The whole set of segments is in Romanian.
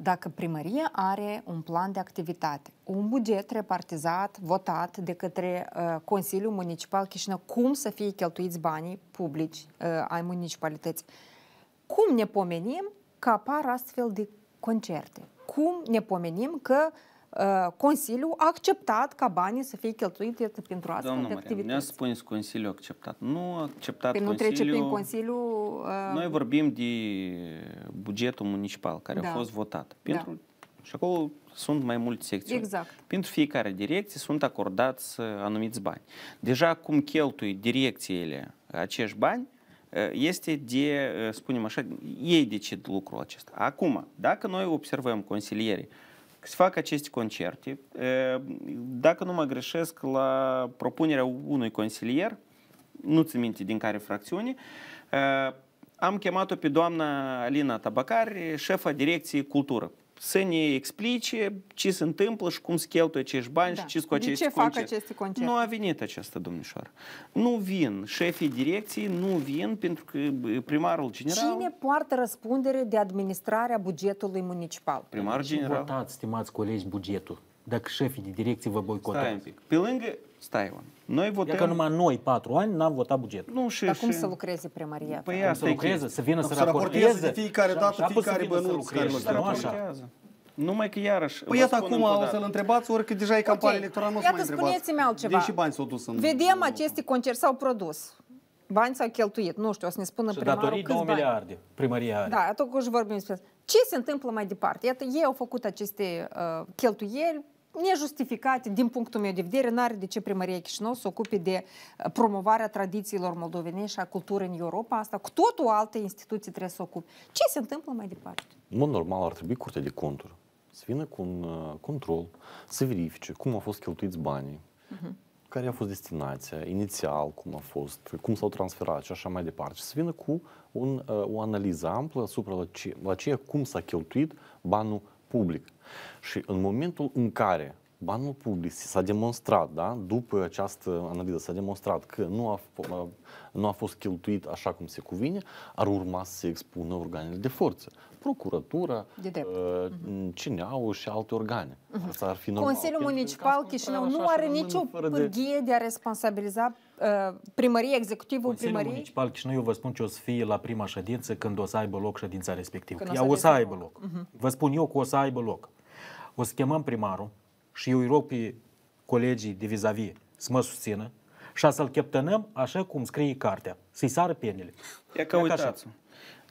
Dacă primăria are un plan de activitate, un buget repartizat, votat de către uh, Consiliul Municipal Chișinău, cum să fie cheltuiți banii publici uh, ai municipalității, cum ne pomenim că apar astfel de concerte? Cum ne pomenim că uh, Consiliul a acceptat ca banii să fie cheltuiți pentru astfel Doamna de Marian, ne-a activități? spuneți Consiliul acceptat. Nu a acceptat Păi nu Consiliul... trece prin Consiliul... Uh, Noi vorbim de bugetul municipal care Da. a fost votat. Pentru, Și acolo sunt mai multe secțiuni. Exact. Pentru fiecare direcție sunt acordați uh, anumiți bani. Deja cum cheltui direcțiile acești bani, uh, este de, uh, spunem așa, ei decid lucrul acesta. Acum, dacă noi observăm consilierii că se fac aceste concerte, uh, dacă nu mă greșesc, la propunerea unui consilier, nu ți minte din care fracțiune, uh, am chemat-o pe doamna Alina Tabacari, șefa direcției cultură, să ne explice ce se întâmplă și cum se cheltuie acești bani Da. și ce cu De aceste ce fac concerte. aceste concerte? Nu a venit această domnișoară. Nu vin. Șefii direcției nu vin pentru că bă, primarul general... Cine poartă răspundere de administrarea bugetului municipal? Primarul Și general... votați, stimați colegi, bugetul. Dacă șefii de direcție vă Stai un boicotează. pic. Pe lângă... Stai, Ivan. Noi votăm... Ia că numai noi, patru ani, n-am votat bugetul. Nu, și... Dar cum și- să lucreze primăria? Păi Cum asta să e lucreze, chestia. să vină să Să raporteze raporteze. de fiecare dată, Și apoi să fiecare vină să bănuț care lucreze, nu nu așa. Raportează. Numai că iarăși... Păi vă iată spun acum încă o o dată. să-l întrebați, ori că deja e campanie Ok. electorală, nu o să Iată, mai întrebați. spuneți-mi altceva. Deși bani s-au dus în... Vedem aceste concerte s-au produs. Bani s-au cheltuit. Nu știu, o să ne spună Și primarul datorii câți 2 bani. miliarde. Primăria are. Da, atunci și vorbim despre asta. Ce se întâmplă mai departe? Iată, ei au făcut aceste uh, cheltuieli nejustificate din punctul meu de vedere, n-are de ce primăria Chișinău să ocupe de uh, promovarea tradițiilor moldovenești și a culturii în Europa asta, cu totul alte instituții trebuie să ocupe. Ce se întâmplă mai departe? În mod normal ar trebui Curtea de Conturi să vină cu un uh, control, să verifice cum au fost cheltuiți banii, care a fost destinația, inițial cum a fost, cum s-au transferat și așa mai departe. Și să vină cu un, uh, o analiză amplă asupra la, ce, la ceea cum s-a cheltuit banul public. Și în momentul în care banul public s-a demonstrat, da, după această analiză s-a demonstrat că nu a, f- uh, nu a fost cheltuit așa cum se cuvine, ar urma să se expună organele de forță. Procuratura, De drept. uh, CNA-ul și alte organe. Asta ar fi normal. Consiliul Pentru că Municipal ca Chișinău așa nu și are rămân nicio fără de- pârghie de a responsabiliza uh, primăria, executivul Consiliul primăriei? Municipal Chișinău, eu vă spun ce o să fie la prima ședință când o să aibă loc ședința respectivă. Când o Ea să o să aveți aibă loc. Vă spun eu că o să aibă loc. O să chemăm primarul și eu îi rog pe colegii de vis-a-vis să mă susțină și să-l cheptănăm așa cum scrie cartea, să-i sară penele. Ia că Ia că uitați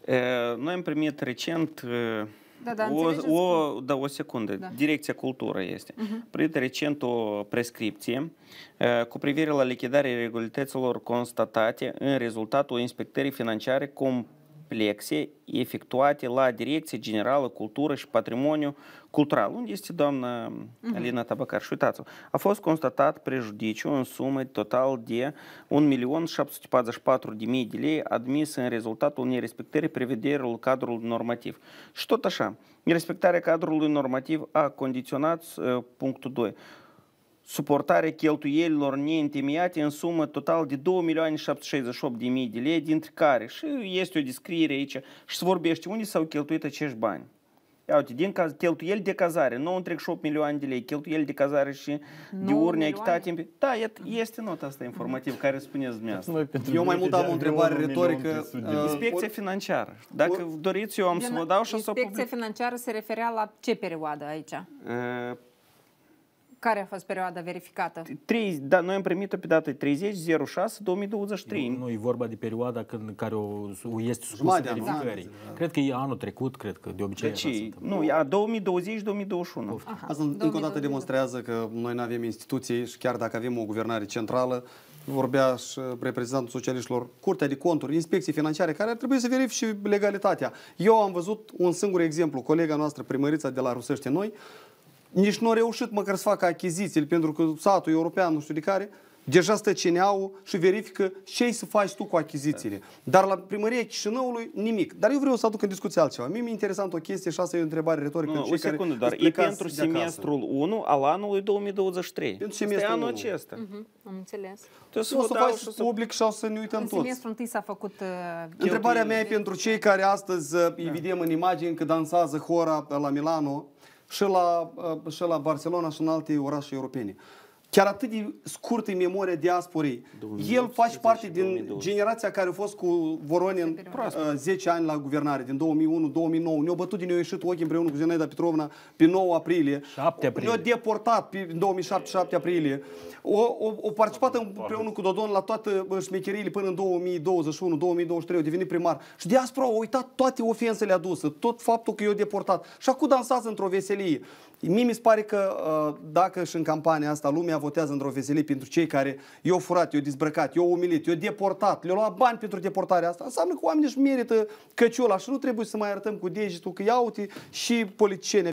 E, Noi am primit recent e, Da, da, o, înțelegeți o, da, o secundă. Da. Direcția Cultură este. Primit recent o prescripție e, cu privire la lichidarea irregularităților constatate în rezultatul inspectării financiare complexe efectuate la Direcția Generală Cultură și Patrimoniu Cultural, unde este doamna Alina Tabacar. Și uitați a fost constatat prejudiciu în sumă total de 1.744.000 de lei admis în rezultatul nerespectării prevederilor cadrului normativ. Și tot așa, nerespectarea cadrului normativ a condiționat uh, punctul 2 suportarea cheltuielilor neîntemeiate în sumă total de 2.768.000 de lei, dintre care și este o descriere aici și se vorbește unde s-au cheltuit acești bani. Ia uite, din caz, cheltuieli de cazare, 9,8 milioane de lei, cheltuieli de cazare și de 9 urne milioane? achitate. în- Da, iet- este nota asta informativ care spuneți dumneavoastră. Noi pentru Eu mai bilete mult am de o avion, întrebare un milion retorică. trei sute de Uh, lei. Inspecția financiară. Dacă doriți, eu am să vă dau și o să o Inspecția public. financiară se referea la ce perioadă aici? Uh, Care a fost perioada verificată? trei- da, noi am primit-o pe data 30 06 2023. Nu e vorba de perioada când care o, o este supusă Jumătate de an, verificării. da. Cred că e anul trecut, cred că de obicei Deci, așa se întâmplă. nu, ea 2020-2021. Asta încă o dată demonstrează că noi nu avem instituții și chiar dacă avem o guvernare centrală, vorbea și reprezentantul socialiștilor, Curtea de Conturi, inspecții financiare, care ar trebui să verifice legalitatea. Eu am văzut un singur exemplu, colega noastră, primărița de la Rusește Noi, nici nu a reușit măcar să facă achizițiile, pentru că satul european, nu știu de care, deja stă CNA-ul și verifică ce ai să faci tu cu achizițiile. Dar la primăria Chișinăului nimic. Dar eu vreau să aduc în discuție altceva. Mie mi-e interesant o chestie și asta e o întrebare retorică. Nu, în o cei care secundă doar. îți E plecați pentru de acasă. semestrul 1 al anului 2023. Pentru Asta e semestrul anul unu. acesta. Am înțeles. Trebuie să O vă să dau faci și să... public și o să ne uităm În toți. semestrul întâi s-a făcut uh, Întrebarea mea e pentru cei care astăzi uh, îi vedem în imagini că dansează hora la Milano și la, uh, și la Barcelona și în alte orașe europene. Chiar atât de scurt în memoria diasporei. El face parte din 2020. generația care a fost cu Voronin uh, 10 ani la guvernare, din 2001-2009. Ne-au bătut din ne-au ieșit ochii împreună cu Zenaida Petrovna pe 9 aprilie. 7 aprilie. Ne-au deportat pe 2007 aprilie. O, o, o participat împreună cu Dodon la toate bă, șmecheriile până în 2021-2023, au devenit primar. Și diaspora a uitat toate ofensele aduse, tot faptul că i-au deportat. Și acum dansează într-o veselie. Mie mi se pare că uh, dacă și în campania asta lumea votează într-o veselie pentru cei care i-au furat, i-au dezbrăcat, i-au umilit, i-au deportat, le-au luat bani pentru deportarea asta, înseamnă că oamenii își merită căciula și nu trebuie să mai arătăm cu degetul că ia uite și politicieni